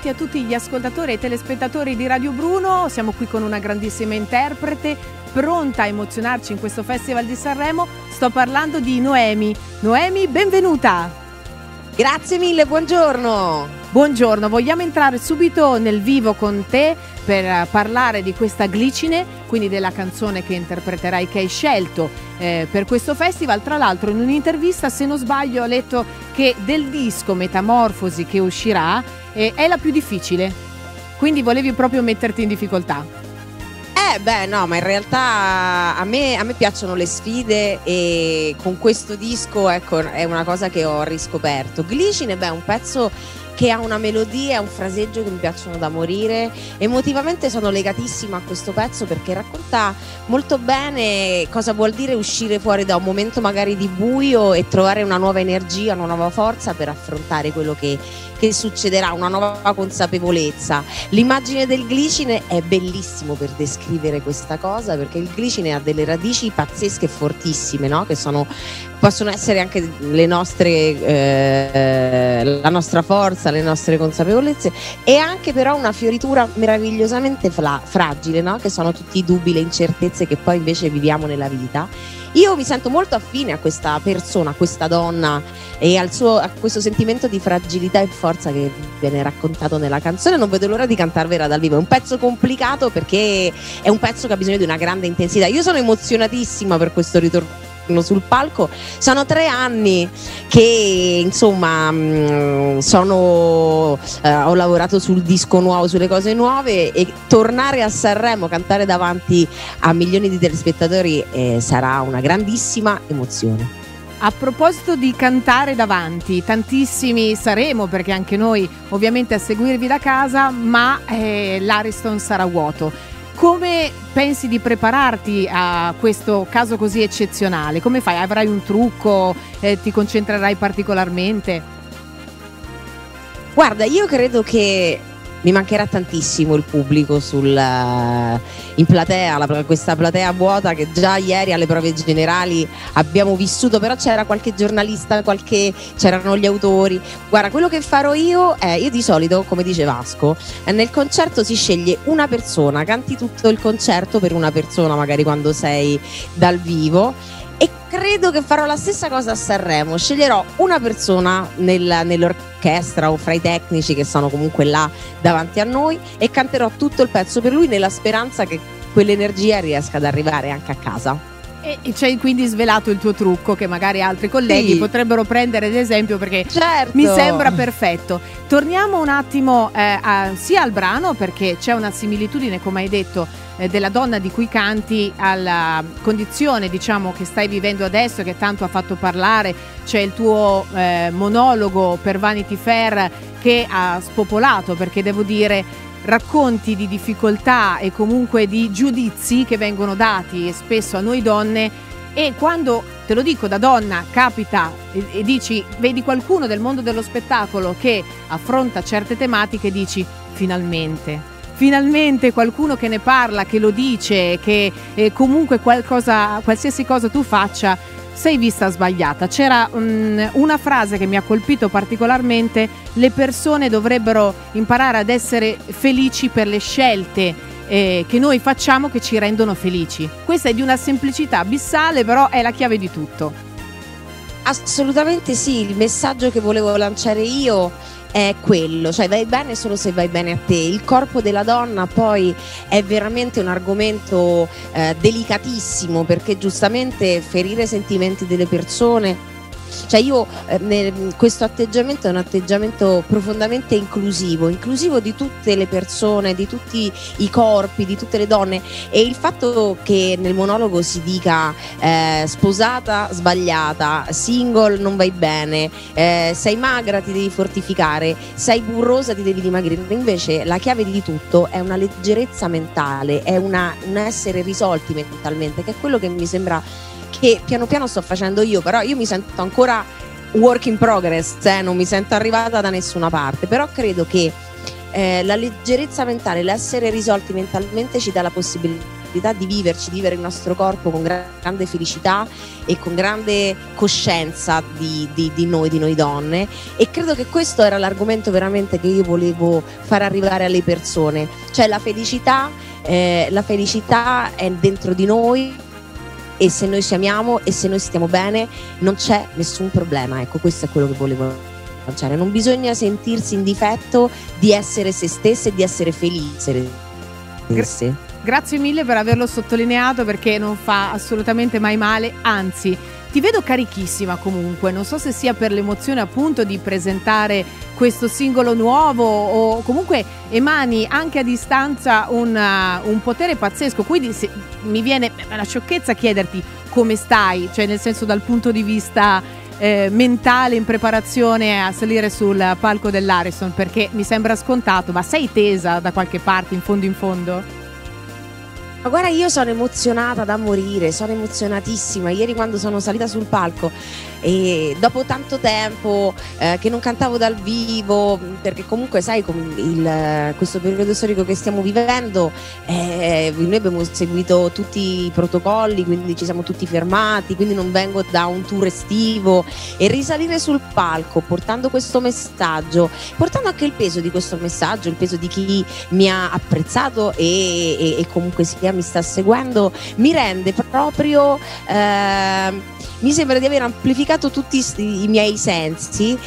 bentrovati a tutti gli ascoltatori e telespettatori di Radio Bruno. Siamo qui con una grandissima interprete, pronta a emozionarci in questo Festival di Sanremo. Sto parlando di Noemi. Noemi, benvenuta! Grazie mille, buongiorno! Buongiorno, vogliamo entrare subito nel vivo con te per parlare di questa glicine, quindi della canzone che interpreterai, che hai scelto eh, per questo festival. Tra l'altro in un'intervista, se non sbaglio, ho letto che del disco Metamorfosi che uscirà eh, è la più difficile. Quindi volevi proprio metterti in difficoltà. Eh beh no, ma in realtà a me, a me, piacciono le sfide e con questo disco ecco, è una cosa che ho riscoperto. Glicine, beh, è un pezzo che ha una melodia e un fraseggio che mi piacciono da morire. Emotivamente sono legatissima a questo pezzo perché racconta molto bene cosa vuol dire uscire fuori da un momento magari di buio e trovare una nuova energia, una nuova forza per affrontare quello che, che succederà, una nuova consapevolezza. L'immagine del glicine è bellissimo per descrivere questa cosa perché il glicine ha delle radici pazzesche e fortissime, no? che sono, possono essere anche nostre, eh, la nostra forza, le nostre consapevolezze e anche però una fioritura meravigliosamente fla- fragile, no? che sono tutti i dubbi, le incertezze che poi invece viviamo nella vita. Io mi sento molto affine a questa persona, a questa donna e suo, a questo sentimento di fragilità e forza che viene raccontato nella canzone. Non vedo l'ora di cantarvela dal vivo. È un pezzo complicato perché è un pezzo che ha bisogno di una grande intensità. Io sono emozionatissima per questo ritorno sul palco. Sono tre anni che insomma mm, sono, eh, ho lavorato sul disco nuovo, sulle cose nuove e tornare a Sanremo, cantare davanti a milioni di telespettatori eh, sarà una grandissima emozione. A proposito di cantare davanti, tantissimi saremo perché anche noi ovviamente a seguirvi da casa, ma eh, l'Ariston sarà vuoto. Come pensi di prepararti a questo caso così eccezionale? Come fai? Avrai un trucco? Eh, ti concentrerai particolarmente? Guarda, io credo che mi mancherà tantissimo il pubblico sul, uh, in platea, la, questa platea vuota che già ieri alle prove generali abbiamo vissuto, però c'era qualche giornalista, qualche, c'erano gli autori. Guarda, quello che farò io è, io di solito, come dice Vasco, eh, nel concerto si sceglie una persona, canti tutto il concerto per una persona, magari quando sei dal vivo e credo che farò la stessa cosa a Sanremo. Sceglierò una persona nel, nell'orchestra o fra i tecnici che sono comunque là davanti a noi e canterò tutto il pezzo per lui nella speranza che quell'energia riesca ad arrivare anche a casa. E, ci hai quindi svelato il tuo trucco che magari altri colleghi sì. potrebbero prendere ad esempio perché certo. mi sembra perfetto. Torniamo un attimo eh, a, sia al brano perché c'è una similitudine, come hai detto, eh, della donna di cui canti alla condizione diciamo che stai vivendo adesso che tanto ha fatto parlare. C'è il tuo eh, monologo per Vanity Fair che ha spopolato perché devo dire racconti di difficoltà e comunque di giudizi che vengono dati spesso a noi donne e quando te lo dico da donna capita e, e, dici vedi qualcuno del mondo dello spettacolo che affronta certe tematiche dici finalmente finalmente qualcuno che ne parla che lo dice che eh, comunque qualcosa qualsiasi cosa tu faccia sei vista sbagliata. C'era um, una frase che mi ha colpito particolarmente, le persone dovrebbero imparare ad essere felici per le scelte eh, che noi facciamo che ci rendono felici. Questa è di una semplicità abissale, però è la chiave di tutto. Assolutamente sì, il messaggio che volevo lanciare io è quello, cioè vai bene solo se vai bene a te. Il corpo della donna poi è veramente un argomento eh, delicatissimo perché giustamente ferire i sentimenti delle persone cioè io eh, questo atteggiamento è un atteggiamento profondamente inclusivo, inclusivo di tutte le persone, di tutti i corpi, di tutte le donne. E il fatto che nel monologo si dica eh, sposata sbagliata, single non vai bene, eh, sei magra ti devi fortificare, sei burrosa ti devi dimagrire, invece la chiave di tutto è una leggerezza mentale, è una, un essere risolti mentalmente, che è quello che mi sembra che piano piano sto facendo io, però io mi sento ancora work in progress, eh, non mi sento arrivata da nessuna parte, però credo che eh, la leggerezza mentale, l'essere risolti mentalmente ci dà la possibilità di viverci, di vivere il nostro corpo con grande felicità e con grande coscienza di, di, di noi, di noi donne. E credo che questo era l'argomento veramente che io volevo far arrivare alle persone, cioè la felicità, eh, la felicità è dentro di noi e se noi ci amiamo e se noi stiamo bene non c'è nessun problema, ecco questo è quello che volevo lanciare, non bisogna sentirsi in difetto di essere se stesse e di essere felici. Grazie. Grazie mille per averlo sottolineato perché non fa assolutamente mai male, anzi ti vedo carichissima comunque, non so se sia per l'emozione appunto di presentare questo singolo nuovo o comunque emani anche a distanza un, uh, un potere pazzesco, quindi se, mi viene la sciocchezza chiederti come stai, cioè nel senso dal punto di vista eh, mentale in preparazione a salire sul palco dell'Arison perché mi sembra scontato, ma sei tesa da qualche parte in fondo in fondo? Ma guarda, io sono emozionata da morire, sono emozionatissima. Ieri quando sono salita sul palco e dopo tanto tempo eh, che non cantavo dal vivo, perché comunque sai il, questo periodo storico che stiamo vivendo, eh, noi abbiamo seguito tutti i protocolli, quindi ci siamo tutti fermati, quindi non vengo da un tour estivo e risalire sul palco portando questo messaggio, portando anche il peso di questo messaggio, il peso di chi mi ha apprezzato e, e, e comunque sia mi sta seguendo, mi rende proprio... Eh, mi sembra di aver amplificato tutti i miei sensi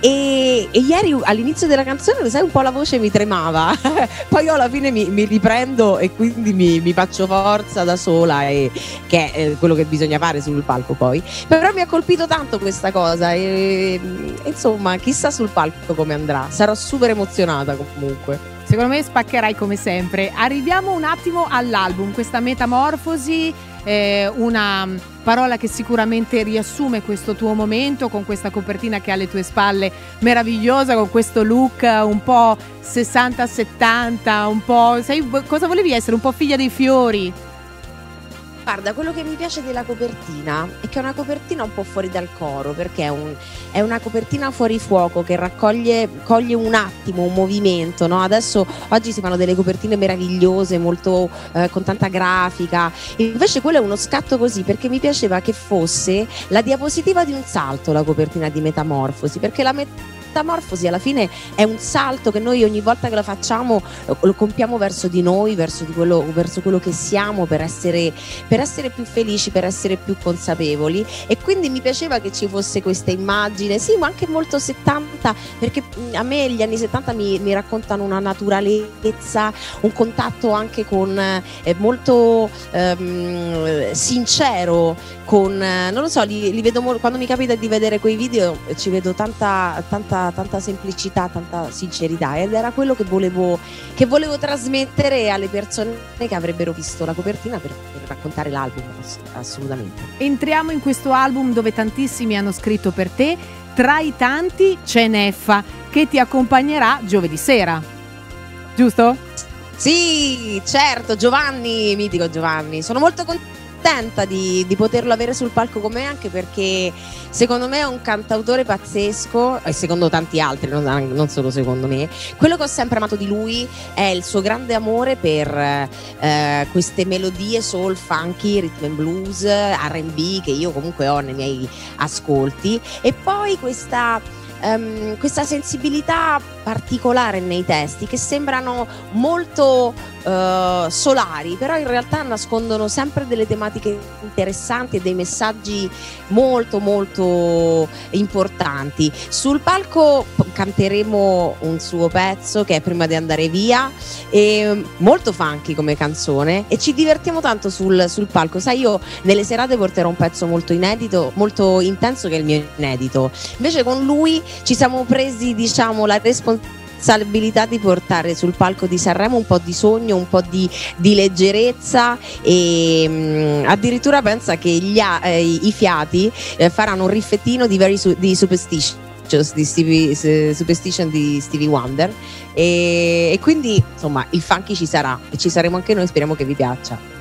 e, e, ieri all'inizio della canzone, sai, un po' la voce mi tremava. Poi io alla fine mi, mi riprendo e quindi mi, mi, faccio forza da sola, e, che è quello che bisogna fare sul palco poi. Però mi ha colpito tanto questa cosa e, insomma, chissà sul palco come andrà. Sarò super emozionata comunque. Secondo me spaccherai come sempre. Arriviamo un attimo all'album, questa metamorfosi eh, una parola che sicuramente riassume questo tuo momento con questa copertina che ha alle tue spalle meravigliosa, con questo look un po' 60-70, un po'... Sai, cosa volevi essere? Un po' figlia dei fiori? Guarda, quello che mi piace della copertina è che è una copertina un po' fuori dal coro, perché è, un, è una copertina fuori fuoco che raccoglie coglie un attimo, un movimento. No? Adesso oggi si fanno delle copertine meravigliose, molto eh, con tanta grafica. Invece quello è uno scatto così perché mi piaceva che fosse la diapositiva di un salto la copertina di Metamorfosi, perché la met- metamorfosi alla fine è un salto che noi ogni volta che lo facciamo lo compiamo verso di noi, verso, di quello, verso quello, che siamo per essere, per essere, più felici, per essere più consapevoli. E quindi mi piaceva che ci fosse questa immagine, sì ma anche molto 70 perché a me gli anni 70 mi, mi raccontano una naturalezza, un contatto anche con eh, molto ehm, sincero con, eh, non lo so, li, li vedo quando mi capita di vedere quei video ci vedo tanta, tanta, tanta semplicità, tanta sincerità ed era quello che volevo, che volevo trasmettere alle persone che avrebbero visto la copertina per, per raccontare l'album, assolutamente. Entriamo in questo album dove tantissimi hanno scritto per te, tra i tanti c'è Neffa che ti accompagnerà giovedì sera, giusto? Sì, certo, Giovanni, mitico Giovanni, sono molto contenta contenta di, di, poterlo avere sul palco con me anche perché secondo me è un cantautore pazzesco e secondo tanti altri, non, non, solo secondo me. Quello che ho sempre amato di lui è il suo grande amore per eh, queste melodie soul, funky, rhythm and blues, RB che io comunque ho nei miei ascolti e poi questa um, questa sensibilità particolare nei testi che sembrano molto uh, solari, però in realtà nascondono sempre delle tematiche interessanti e dei messaggi molto molto importanti. Sul palco canteremo un suo pezzo che è Prima di andare via, e molto funky come canzone e ci divertiamo tanto sul, sul palco. Sai, io nelle serate porterò un pezzo molto inedito, molto intenso che è il mio inedito. Invece con lui ci siamo presi diciamo la responsabilità di portare sul palco di Sanremo un po' di sogno, un po' di, di leggerezza e mh, mm, addirittura pensa che gli, eh, i fiati eh, faranno un riffettino di, su, di Superstition di Stevie, Superstition di Stevie Wonder. E, e quindi insomma il funky ci sarà e ci saremo anche noi speriamo che vi piaccia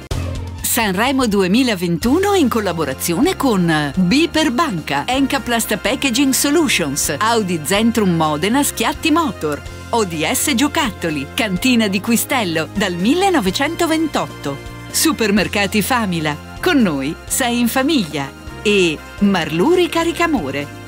Sanremo 2021 in collaborazione con B per Banca, Encaplast Packaging Solutions, Audi Zentrum Modena Schiatti Motor, ODS Giocattoli, Cantina di Quistello dal 1928. Supermercati Famila. Con noi sei in famiglia. E Marluri Caricamore